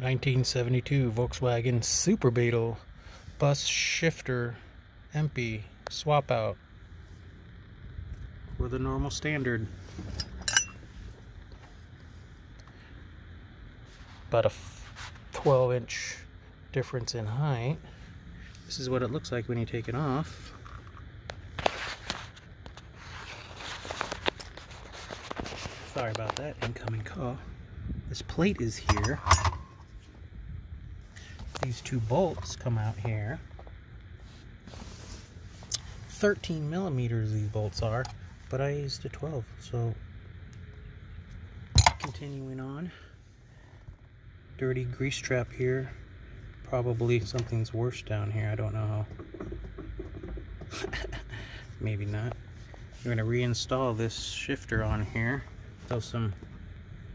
1972 Volkswagen Super Beetle bus shifter EMPI swap out with a normal standard. About a 12 inch difference in height. This is what it looks like when you take it off. Sorry about that incoming call. This plate is here. These two bolts come out here. 13 millimeters these bolts are, but I used a 12, so continuing on. Dirty grease trap here. Probably something's worse down here, I don't know. Maybe not. I'm going to reinstall this shifter on here. Throw some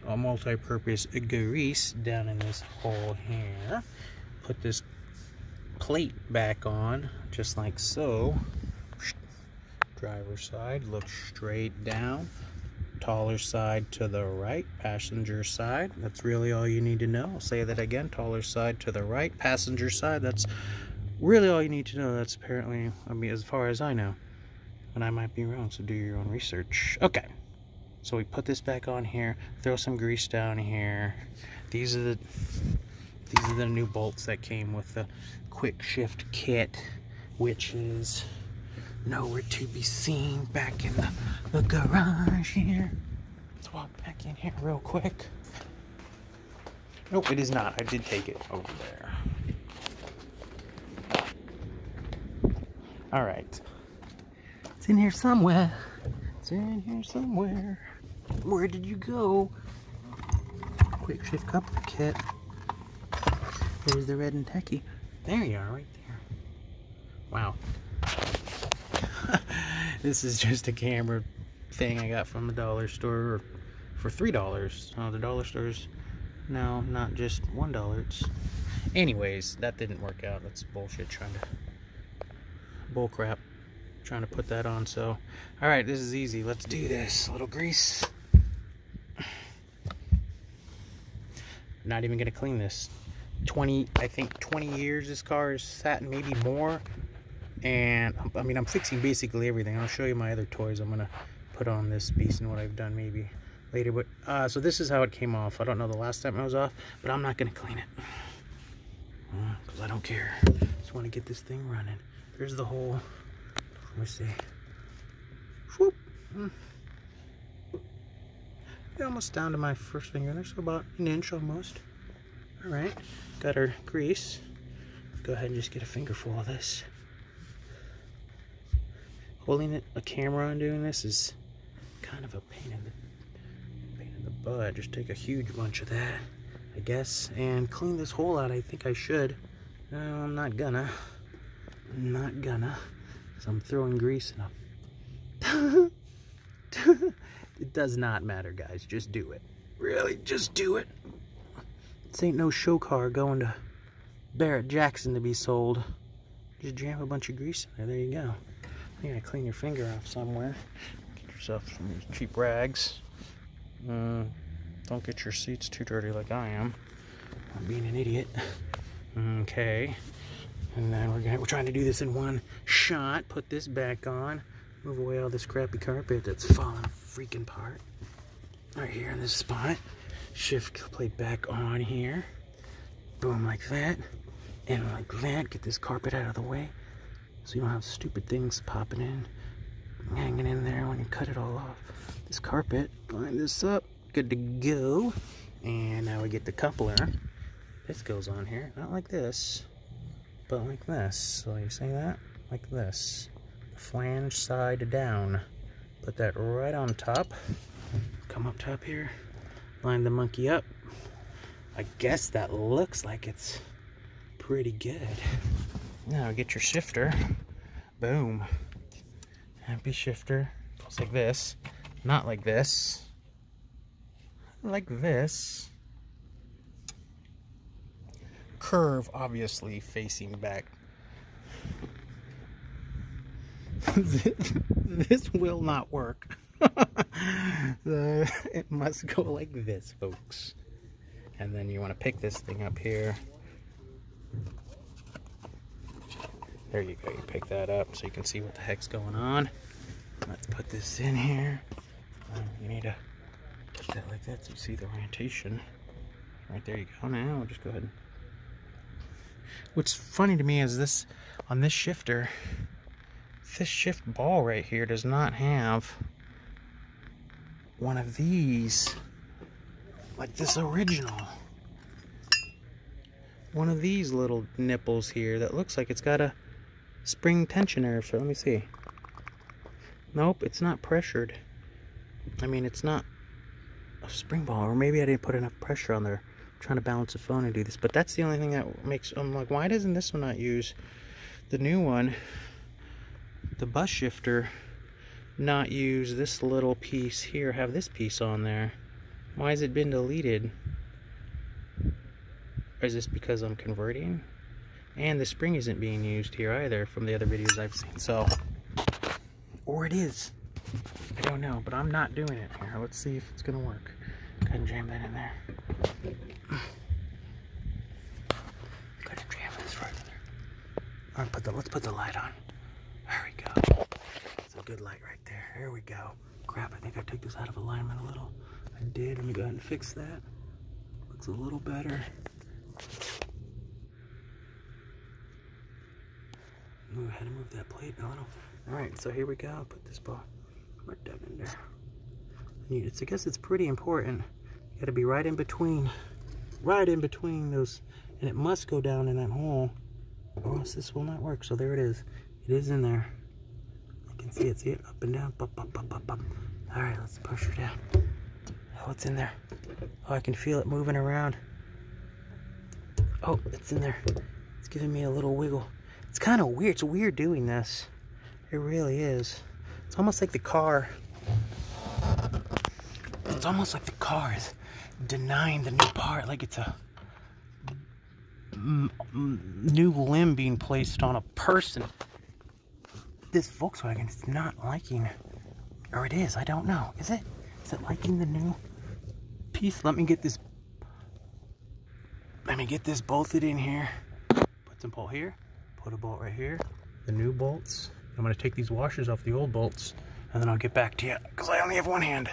uh, multi-purpose grease down in this hole here. Put this plate back on, just like so. Driver side, look straight down. Taller side to the right, passenger side. That's really all you need to know. I'll say that again, taller side to the right, passenger side. That's really all you need to know. That's apparently, I mean, as far as I know. And I might be wrong, so do your own research. Okay. So we put this back on here, throw some grease down here. These are the these are the new bolts that came with the quick shift kit, which is nowhere to be seen back in the, the garage here. Let's walk back in here real quick. Nope, it is not. I did take it over there. All right. It's in here somewhere. It's in here somewhere. Where did you go? Quick shift coupler kit. There's the red and techie. There you are, right there. Wow. this is just a camera thing I got from the dollar store for three dollars. Oh, the dollar stores no, not just one dollar. It's anyways, that didn't work out. That's bullshit trying to bull crap trying to put that on so all right this is easy let's do this a little grease not even gonna clean this 20 I think 20 years this car is sat maybe more. And I mean I'm fixing basically everything. I'll show you my other toys I'm gonna put on this beast and what I've done maybe later but uh, so this is how it came off. I don't know the last time it was off but I'm not gonna clean it. Because uh, I don't care. Just want to get this thing running. There's the hole. Let me see. Whoop. Mm. almost down to my first finger. There so about an inch almost all right got our grease. Go ahead and just get a finger full of this. Holding it a camera and doing this is kind of a pain in the pain in the butt. Just take a huge bunch of that I guess and clean this hole out. I think I should. No I'm not gonna. I'm not gonna. So I'm throwing grease in it does not matter guys. Just do it. Really just do it this ain't no show car going to Barrett Jackson to be sold. Just jam a bunch of grease in there. There you go. You gotta clean your finger off somewhere. Get yourself some cheap rags. Uh, don't get your seats too dirty like I am. I'm being an idiot. Okay. And then we're gonna we're trying to do this in one shot. Put this back on. Move away all this crappy carpet that's falling freaking apart. Right here in this spot shift plate back on here. Boom, like that. And like that, get this carpet out of the way. So you don't have stupid things popping in, hanging in there when you cut it all off. This carpet, line this up, good to go. And now we get the coupler. This goes on here, not like this, but like this. So you say that? Like this. Flange side down. Put that right on top. Come up top here line the monkey up. I guess that looks like it's pretty good. Now get your shifter. Boom. Happy shifter. Goes like this. Not like this. Like this. Curve, obviously, facing back. this will not work. it must go like this, folks. And then you want to pick this thing up here. There you go, you pick that up so you can see what the heck's going on. Let's put this in here. Uh, you need to get that like that so you see the orientation. Right there you go. Now just go ahead. What's funny to me is this, on this shifter, this shift ball right here does not have one of these like this original. One of these little nipples here that looks like it's got a spring tensioner so let me see. Nope it's not pressured. I mean it's not a spring ball or maybe I didn't put enough pressure on there. I'm trying to balance the phone and do this but that's the only thing that makes I'm like why doesn't this one not use the new one? The bus shifter not use this little piece here, have this piece on there? Why has it been deleted? Or is this because I'm converting? And the spring isn't being used here either from the other videos I've seen. So, or it is. I don't know, but I'm not doing it here. Let's see if it's gonna work. Go ahead and jam that in there. Go ahead and jam this right in there. All right, put the, let's put the light on. There we go. It's a good light right there. There we go. Crap, I think I took this out of alignment a little. I did. Let me go ahead and fix that. Looks a little better. Move ahead move that plate a little. All right, so here we go. Put this ball right down in there. It's, I guess it's pretty important. You gotta be right in between, right in between those, and it must go down in that hole or else this will not work. So there it is. It is in there. Can see it, see it, up and down, up, up, up, up. All right, let's push her down. Oh, it's in there. Oh, I can feel it moving around. Oh, it's in there. It's giving me a little wiggle. It's kind of weird. It's weird doing this. It really is. It's almost like the car. It's almost like the car is denying the new part. Like it's a new limb being placed on a person. This Volkswagen is not liking, or it is, I don't know. Is it? Is it liking the new piece? Let me get this, let me get this bolted in here. Put some bolt here, put a bolt right here. The new bolts. I'm gonna take these washers off the old bolts and then I'll get back to you because I only have one hand.